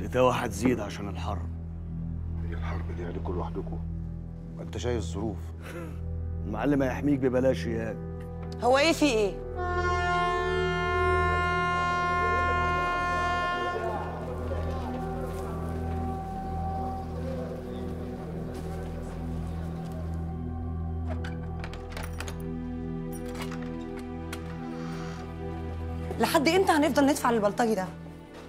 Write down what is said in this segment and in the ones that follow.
الإتاوة هتزيد عشان الحرب. هي الحرب دي؟ عليكم لوحدكم؟ ما أنت شايف الظروف. المعلم هيحميك ببلاش إياك. هو إيه في إيه؟ لحد إمتى هنفضل ندفع للبلطجي ده؟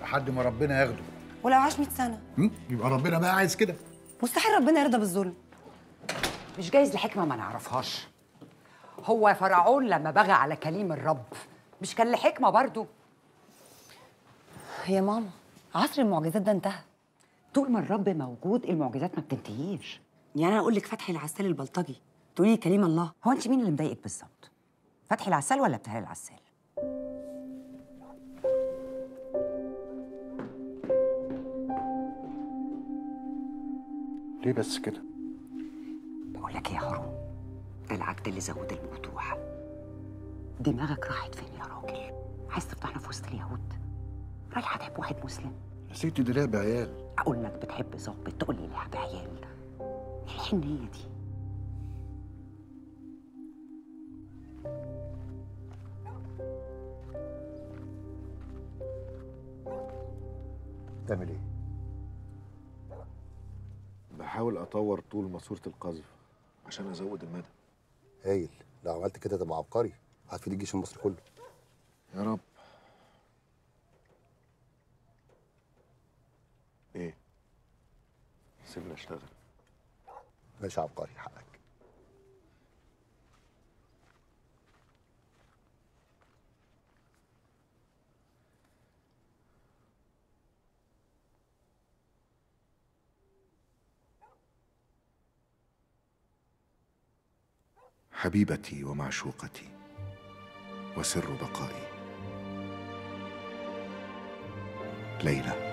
لحد ما ربنا ياخده. ولو عاش 100 سنة؟ يبقى ربنا بقى عايز كده. مستحيل ربنا يرضى بالظلم. مش جايز لحكمة ما نعرفهاش. هو فرعون لما بغى على كليم الرب مش كان لحكمة برضو يا ماما. عصر المعجزات ده انتهى. طول ما الرب موجود المعجزات ما بتنتهيش. يعني أنا أقول لك فتحي العسال البلطجي. تقولي لي كلام الله. هو أنت مين اللي مضايقك بالظبط؟ فتحي العسال ولا بتهالي العسال ليه بس كده؟ بقول لك إيه يا هارون؟ العجد اللي زود الموضوع دماغك راحت فين يا راجل؟ عايز تفضحنا في وسط اليهود؟ رايحة تحب واحد مسلم؟ يا ستي دي لعبة عيال. أقول لك بتحب ظابط تقول لي لعب عيال. إيه الحنية دي؟ تعمل إيه؟ بحاول أطور طول ماسورة القذف عشان أزود المدى. هايل. لو عملت كده تبقى عبقري. هتفيد الجيش المصري كله. يا رب. إيه؟ سيبني اشتغل ماشي عبقري حقك. حبيبتي ومعشوقتي وسر بقائي. ليلى.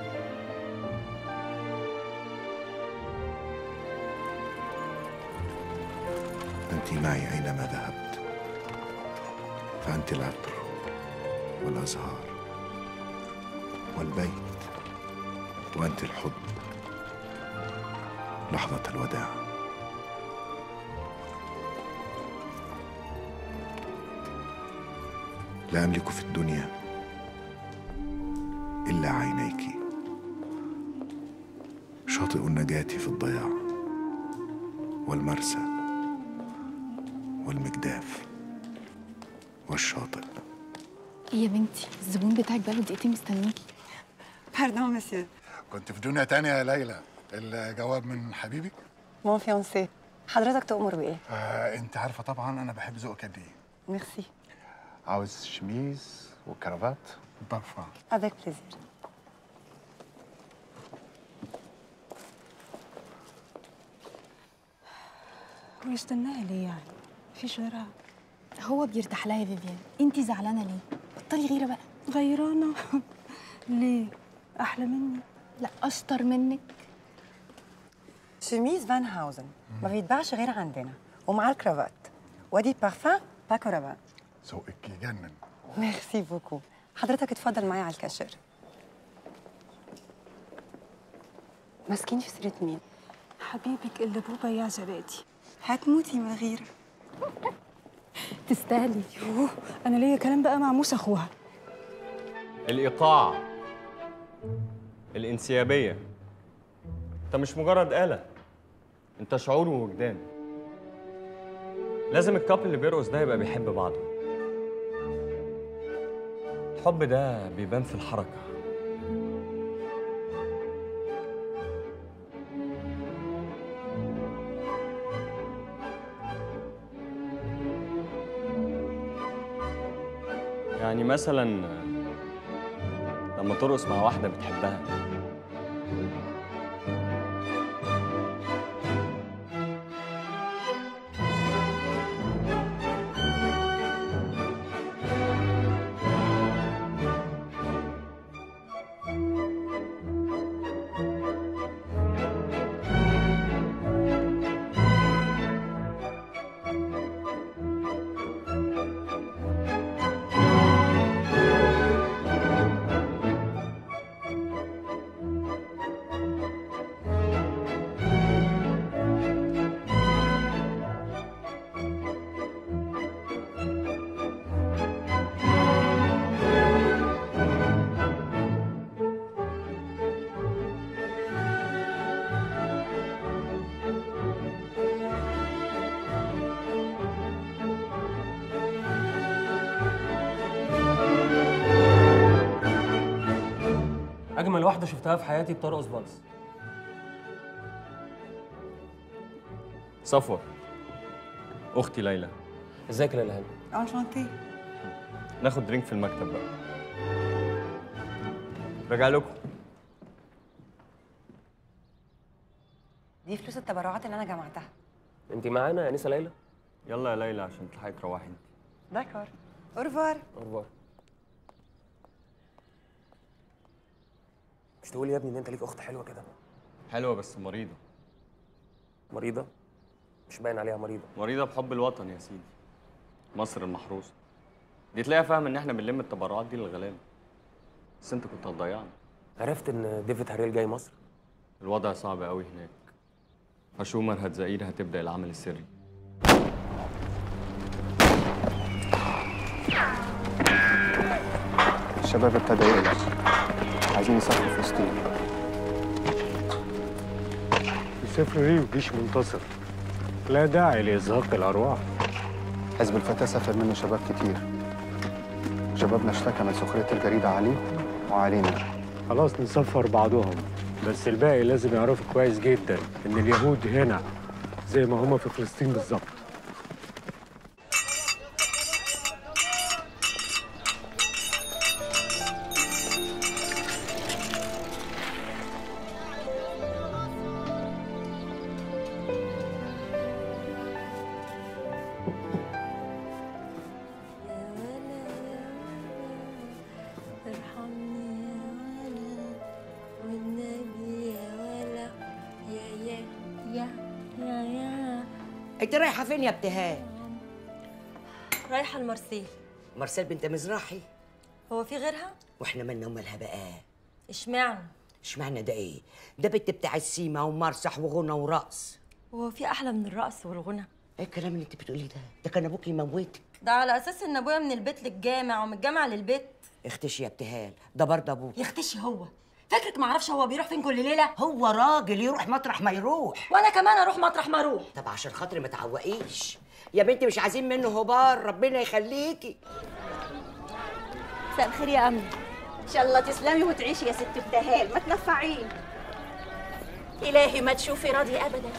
أنت معي أينما ذهبت. فأنت العطر والأزهار والبيت وأنت الحب لحظة الوداع. لا أملك في الدنيا إلا عينيك. شاطئ النجاة في الضياع والمرسى والمجداف والشاطئ. إيه يا بنتي الزبون بتاعك بقاله دقيقتين مستنيكي. pardon monsieur كنت في دنيا تانية يا ليلى. الجواب من حبيبي؟ mon fiancé حضرتك تؤمر بإيه؟ آه أنت عارفة طبعا أنا بحب ذوقك قد إيه. ميرسي عاوز شميز وكرافات و parfum avec plaisir هو يستناها ليه يعني؟ مفيش غيرها هو بيرتاح لها يا فيفيان. انتي زعلانة ليه؟ بطلي غيرة بقى. غيرانة؟ ليه؟ أحلى مني؟ لا أشطر منك. شميز فان هاوزن ما بيتباعش غير عندنا. ومعاه الكرافات وأدي بارفان باكو رابان ذوقك يجنن merci beaucoup حضرتك اتفضل معايا على الكاشير. ماسكين في سيرة مين؟ حبيبك اللي بوبا يا زبادي هتموتي من غيره تستاهلي. يوه أنا ليا كلام بقى مع موسى أخوها. الإيقاع. الانسيابية. أنت مش مجرد آلة. أنت شعور ووجدان. لازم الكابل اللي بيرقص ده يبقى بيحب بعضه. الحب ده بيبان في الحركة. يعني مثلا لما ترقص مع واحدة بتحبها اجمل واحدة شفتها في حياتي بترقص فالس صفوة. أختي ليلى. إزيك يا ليلى هاني enchanté ناخد drink في المكتب بقى. راجع لكم. دي فلوس التبرعات اللي أنا جمعتها. أنت معانا يا أنسة ليلى؟ يلا يا ليلى عشان تلحقي تروحي أنت. d'accord. au revoir. أخبار مش تقول يا ابني إن أنت ليك أخت حلوة كده؟ حلوة بس مريضة. مريضة؟ مش باين عليها مريضة. مريضة بحب الوطن يا سيدي. مصر المحروسة. دي تلاقيها فاهم إن إحنا بنلم التبرعات دي للغلابة. بس أنت كنت هتضيعنا. عرفت إن ديفيد هاريل جاي مصر؟ الوضع صعب قوي هناك. هشومر هتزاير هتبدأ العمل السري. الشباب ابتدى يقلق عايزين يسافروا فلسطين يسافروا إيه وجيش منتصر؟ لا داعي لإزهاق الأرواح. حزب الفتاة سافر منه شباب كتير. شبابنا اشتكى من سخرية الجريدة عليه وعلينا. خلاص نسفر بعضهم بس الباقي لازم يعرفوا كويس جدا إن اليهود هنا زي ما هما في فلسطين بالظبط. انت رايحة فين يا ابتهال؟ رايحة المرسيل. مرسال بنت مزراحي هو في غيرها؟ وإحنا مالنا ومالها بقى اشمعنى؟ اشمعنى ده إيه؟ ده بنت بتاع السيما ومرسح وغنى ورقص. هو في أحلى من الرقص والغنى؟ إيه الكلام اللي انت بتقوليه ده؟ ده كان أبوك يموتك. ده على أساس إن أبويا من البيت للجامع ومن الجامع للبيت. اختشي يا ابتهال. ده برضه أبوك. يختشي هو. فاكرك معرفش هو بيروح فين كل ليلة؟ هو راجل يروح مطرح ما يروح. وأنا كمان أروح مطرح ما أروح. طب عشان خاطري ما تعوقيش. يا بنتي مش عايزين منه هبار ربنا يخليكي. مساء الخير يا أمل إن شاء الله تسلمي وتعيشي يا ست ابتهال ما تنفعين إلهي ما تشوفي راضي ابدا.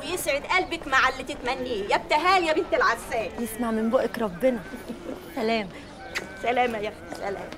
ويسعد قلبك مع اللي تتمنيه. يا ابتهال يا بنت العسال. يسمع من بقك ربنا. سلام. سلامة يا أختي سلام.